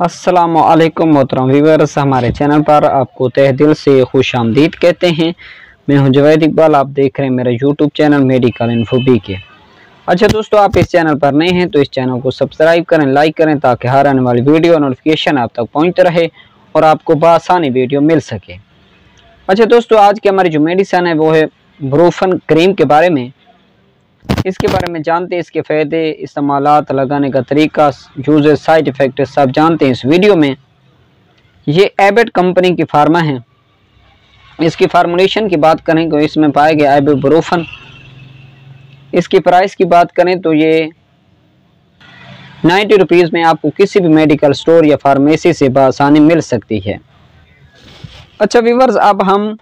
असलकम मोहतरम व्यूवर्स हमारे चैनल पर आपको तह दिल से खुश आमदीद कहते हैं। मैं हूँ जवेद इकबाल, आप देख रहे हैं मेरा यूट्यूब चैनल मेडिकल इन्फोबी के। अच्छा दोस्तों, आप इस चैनल पर नए हैं तो इस चैनल को सब्सक्राइब करें लाइक करें, ताकि हर आने वाली वीडियो नोटिफिकेशन आप तक पहुँचते रहे और आपको बसानी वीडियो मिल सके। अच्छा दोस्तों, आज की हमारी जो मेडिसन है, वो है ब्रोफन क्रीम के बारे में। इसके बारे में जानते हैं, इसके फ़ायदे इस्तेमाल लगाने का तरीका, यूज़ साइड इफ़ेक्ट सब जानते हैं इस वीडियो में। ये एबेट कंपनी की फार्मा है। इसकी फार्मोलेशन की बात करें तो इसमें पाया गया एबोब्रोफन इसकी प्राइस की बात करें तो ये नाइन्टी रुपीज़ में आपको किसी भी मेडिकल स्टोर या फार्मेसी से बसानी मिल सकती है। अच्छा व्यूवर्स, अब हम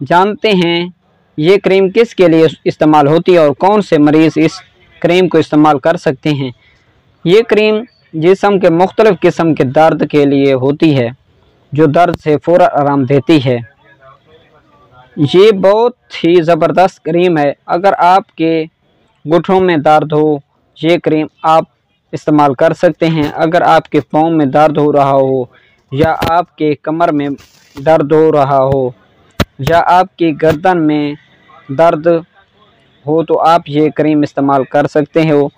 जानते हैं ये क्रीम किस के लिए इस्तेमाल होती है और कौन से मरीज़ इस क्रीम को इस्तेमाल कर सकते हैं? ये क्रीम जिसम के मुख्तलिफ़ किस्म के दर्द के लिए होती है, जो दर्द से फ़ौर आराम देती है। ये बहुत ही ज़बरदस्त क्रीम है। अगर आपके घुटनों में दर्द हो, ये क्रीम आप इस्तेमाल कर सकते हैं। अगर आपके पाँव में दर्द हो रहा हो, या आपके कमर में दर्द हो रहा हो, या आपकी गर्दन में दर्द हो तो आप ये क्रीम इस्तेमाल कर सकते हो।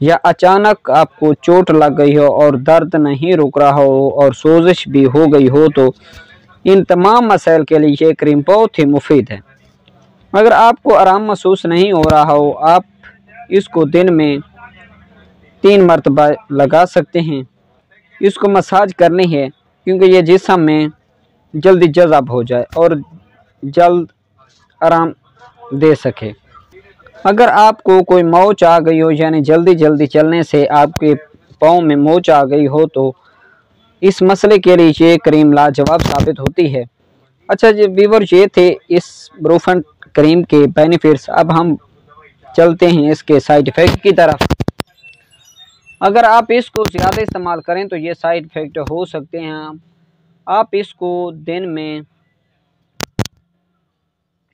या अचानक आपको चोट लग गई हो और दर्द नहीं रुक रहा हो और सोजिश भी हो गई हो तो इन तमाम मसाइल के लिए ये क्रीम बहुत ही मुफीद है। अगर आपको आराम महसूस नहीं हो रहा हो, आप इसको दिन में तीन मरतबा लगा सकते हैं। इसको मसाज करनी है, क्योंकि ये जिसम में जल्दी जज़ब हो जाए और जल्द आराम दे सके। अगर आपको कोई मोच आ गई हो, यानी जल्दी जल्दी चलने से आपके पाँव में मोच आ गई हो तो इस मसले के लिए ये क्रीम लाजवाब साबित होती है। अच्छा जी वीवर ये थे इस ब्रूफन क्रीम के बेनिफिट्स अब हम चलते हैं इसके साइड इफ़ेक्ट की तरफ़। अगर आप इसको ज़्यादा इस्तेमाल करें तो ये साइड इफ़ेक्ट हो सकते हैं। आप इसको दिन में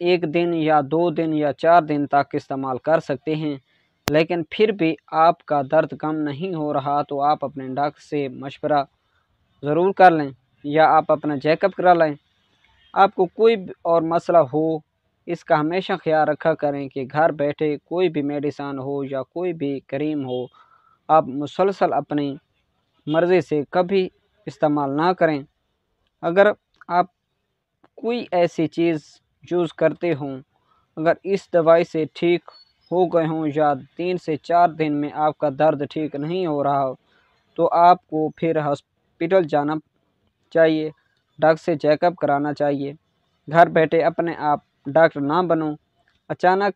एक दिन या दो दिन या चार दिन तक इस्तेमाल कर सकते हैं, लेकिन फिर भी आपका दर्द कम नहीं हो रहा तो आप अपने डॉक्टर से मशवरा ज़रूर कर लें या आप अपना चेकअप करा लें। आपको कोई और मसला हो, इसका हमेशा ख्याल रखा करें कि घर बैठे कोई भी मेडिसन हो या कोई भी क्रीम हो, आप मुसलसल अपनी मर्ज़ी से कभी इस्तेमाल ना करें। अगर आप कोई ऐसी चीज़ यूज़ करते हों। अगर इस दवाई से ठीक हो गए हों या तीन से चार दिन में आपका दर्द ठीक नहीं हो रहा हो तो आपको फिर हॉस्पिटल जाना चाहिए, डॉक्टर से चेकअप कराना चाहिए। घर बैठे अपने आप डॉक्टर ना बनो। अचानक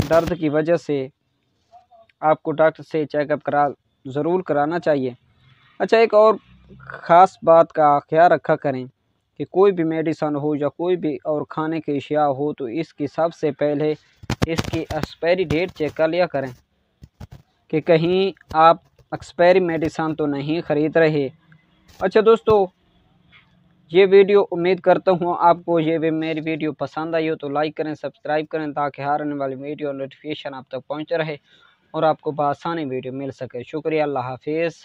दर्द की वजह से आपको डॉक्टर से चेकअप करा, ज़रूर कराना चाहिए। अच्छा एक और ख़ास बात का ख्याल रखा करें। कि कोई भी मेडिसन हो या कोई भी और खाने की अशिया हो तो इसकी सबसे पहले इसकी एक्सपायरी डेट चेक कर लिया करें कि कहीं आप एक्सपायरी मेडिसन तो नहीं ख़रीद रहे। अच्छा दोस्तों, ये वीडियो उम्मीद करता हूँ आपको ये भी मेरी वीडियो पसंद आई हो तो लाइक करें, सब्सक्राइब करें ताकि हर आने वाली वीडियो नोटिफिकेशन आप तक पहुँच रहे और आपको बसानी वीडियो मिल सके। शुक्रिया, अल्लाह हाफिज़।